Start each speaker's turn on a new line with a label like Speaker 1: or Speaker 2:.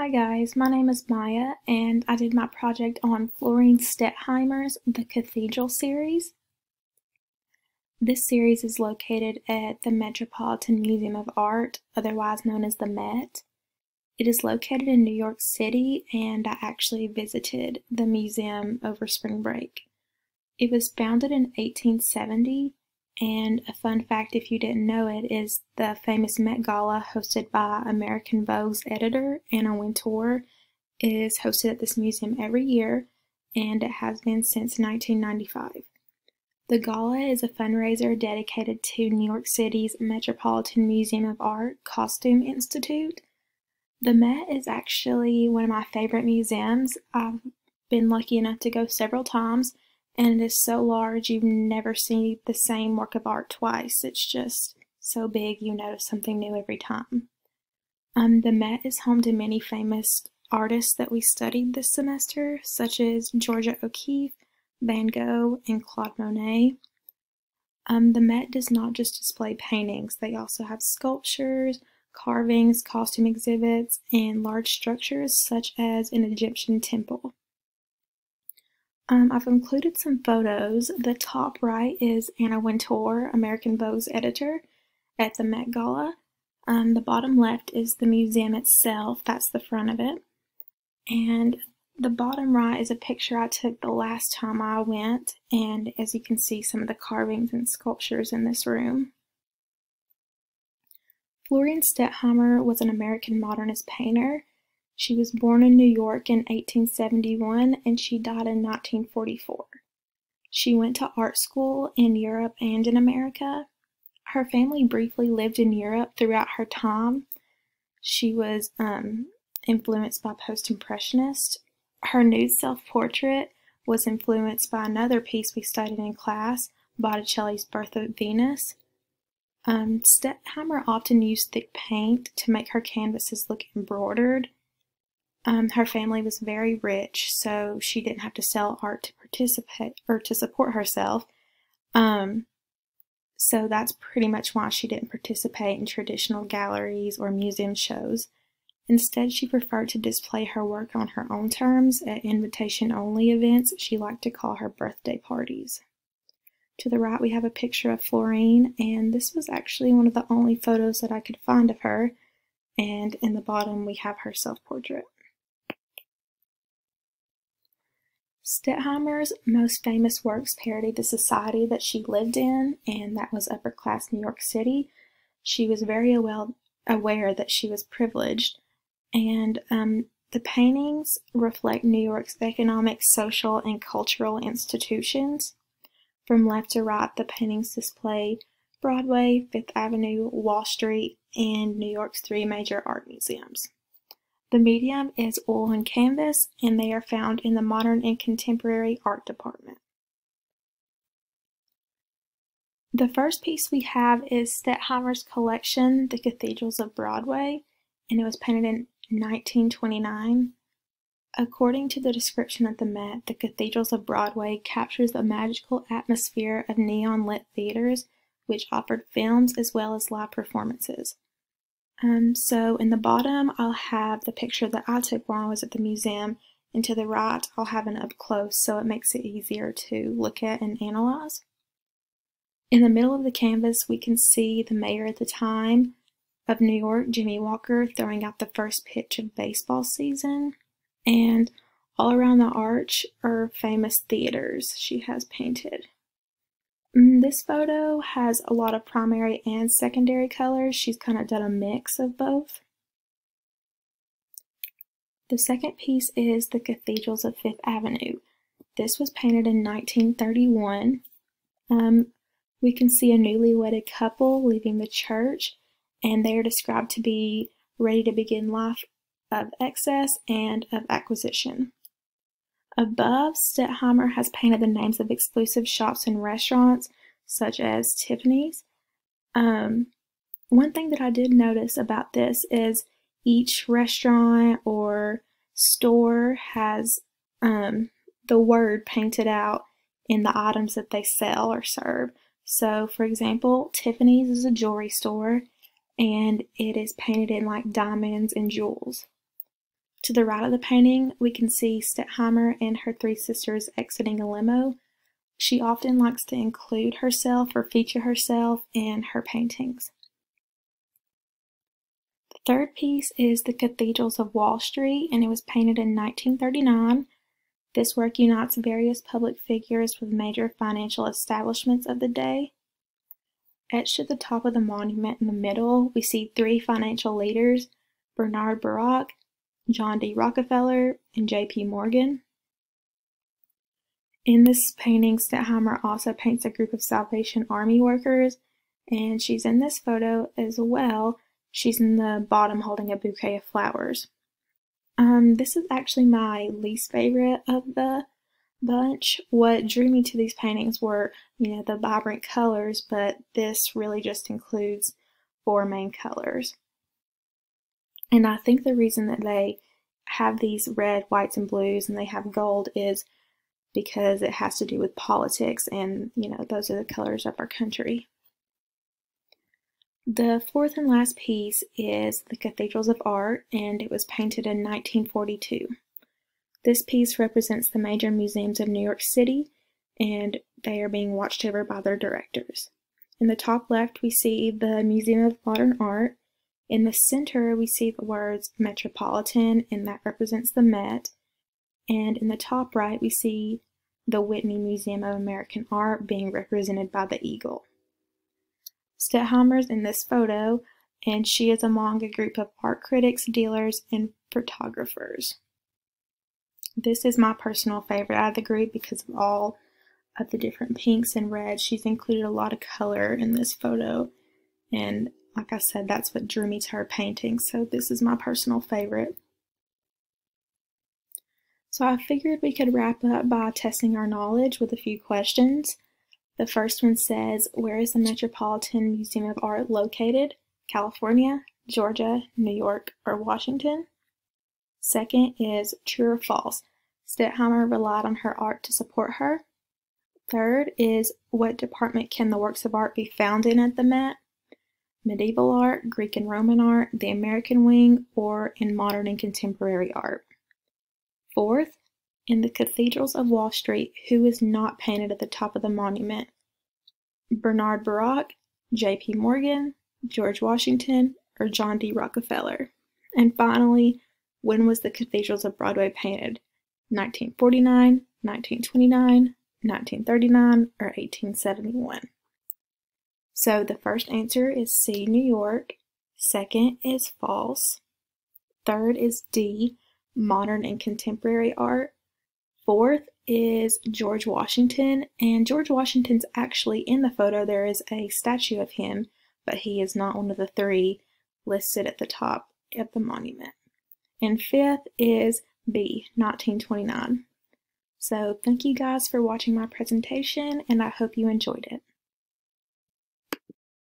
Speaker 1: Hi guys, my name is Myah and I did my project on Florine Stettheimer's The Cathedral series. This series is located at the Metropolitan Museum of Art, otherwise known as the Met. It is located in New York City and I actually visited the museum over spring break. It was founded in 1870 and a fun fact, if you didn't know it, is the famous Met Gala hosted by American Vogue's editor Anna Wintour is hosted at this museum every year, and it has been since 1995. The gala is a fundraiser dedicated to New York City's Metropolitan Museum of Art Costume Institute. The Met is actually one of my favorite museums. I've been lucky enough to go several times and it is so large you've never seen the same work of art twice. It's just so big you notice something new every time. Um, the Met is home to many famous artists that we studied this semester, such as Georgia O'Keeffe, Van Gogh, and Claude Monet. Um, the Met does not just display paintings, they also have sculptures, carvings, costume exhibits, and large structures such as an Egyptian temple. Um, I've included some photos. The top right is Anna Wintour, American Vogue's editor, at the Met Gala. Um, the bottom left is the museum itself, that's the front of it. And the bottom right is a picture I took the last time I went, and as you can see, some of the carvings and sculptures in this room. Florine Stettheimer was an American modernist painter. She was born in New York in 1871 and she died in 1944. She went to art school in Europe and in America. Her family briefly lived in Europe throughout her time. She was um, influenced by post-impressionists. Her nude self-portrait was influenced by another piece we studied in class, Botticelli's Birth of Venus. Um, often used thick paint to make her canvases look embroidered um, her family was very rich, so she didn't have to sell art to participate or to support herself. Um, so that's pretty much why she didn't participate in traditional galleries or museum shows. Instead, she preferred to display her work on her own terms at invitation only events she liked to call her birthday parties. To the right, we have a picture of Florine, and this was actually one of the only photos that I could find of her. And in the bottom, we have her self portrait. Stettheimer's most famous works parody the society that she lived in, and that was upper class New York City. She was very well aware that she was privileged, and um, the paintings reflect New York's economic, social, and cultural institutions. From left to right, the paintings display Broadway, Fifth Avenue, Wall Street, and New York's three major art museums. The medium is oil and canvas, and they are found in the Modern and Contemporary Art Department. The first piece we have is Stettheimer's collection, The Cathedrals of Broadway, and it was painted in 1929. According to the description at the Met, the Cathedrals of Broadway captures the magical atmosphere of neon lit theaters, which offered films as well as live performances. Um, so in the bottom, I'll have the picture that I took while I was at the museum, and to the right, I'll have an up close so it makes it easier to look at and analyze. In the middle of the canvas, we can see the mayor at the time of New York, Jimmy Walker, throwing out the first pitch of baseball season. And all around the arch are famous theaters she has painted. Mm, this photo has a lot of primary and secondary colors. She's kind of done a mix of both. The second piece is the Cathedrals of Fifth Avenue. This was painted in 1931. Um, we can see a newly wedded couple leaving the church, and they are described to be ready to begin life of excess and of acquisition. Above, Stettheimer has painted the names of exclusive shops and restaurants, such as Tiffany's. Um, one thing that I did notice about this is each restaurant or store has um, the word painted out in the items that they sell or serve. So, for example, Tiffany's is a jewelry store and it is painted in like diamonds and jewels. To the right of the painting, we can see Stettheimer and her three sisters exiting a limo. She often likes to include herself or feature herself in her paintings. The third piece is The Cathedrals of Wall Street, and it was painted in 1939. This work unites various public figures with major financial establishments of the day. Etched at the top of the monument in the middle, we see three financial leaders, Bernard Baruch, John D. Rockefeller, and J.P. Morgan. In this painting, Stettheimer also paints a group of Salvation Army workers, and she's in this photo as well. She's in the bottom holding a bouquet of flowers. Um, this is actually my least favorite of the bunch. What drew me to these paintings were, you know, the vibrant colors, but this really just includes four main colors. And I think the reason that they have these red, whites, and blues and they have gold is because it has to do with politics and, you know, those are the colors of our country. The fourth and last piece is The Cathedrals of Art, and it was painted in 1942. This piece represents the major museums of New York City, and they are being watched over by their directors. In the top left, we see the Museum of Modern Art. In the center, we see the words Metropolitan, and that represents the Met. And in the top right, we see the Whitney Museum of American Art being represented by the eagle. Stettheimer's in this photo, and she is among a group of art critics, dealers, and photographers. This is my personal favorite out of the group because of all of the different pinks and reds. She's included a lot of color in this photo, and like I said, that's what drew me to her painting, so this is my personal favorite. So I figured we could wrap up by testing our knowledge with a few questions. The first one says, where is the Metropolitan Museum of Art located? California, Georgia, New York, or Washington? Second is true or false. Stettheimer relied on her art to support her. Third is what department can the works of art be found in at the Met? Medieval art, Greek and Roman art, the American wing, or in modern and contemporary art. Fourth, in the Cathedrals of Wall Street, who is not painted at the top of the monument? Bernard Baruch, J.P. Morgan, George Washington, or John D. Rockefeller? And finally, when was the Cathedrals of Broadway painted? 1949, 1929, 1939, or 1871? So the first answer is C, New York. Second is false. Third is D, modern and contemporary art. Fourth is George Washington, and George Washington's actually in the photo. There is a statue of him, but he is not one of the three listed at the top of the monument. And fifth is B, 1929. So thank you guys for watching my presentation, and I hope you enjoyed it.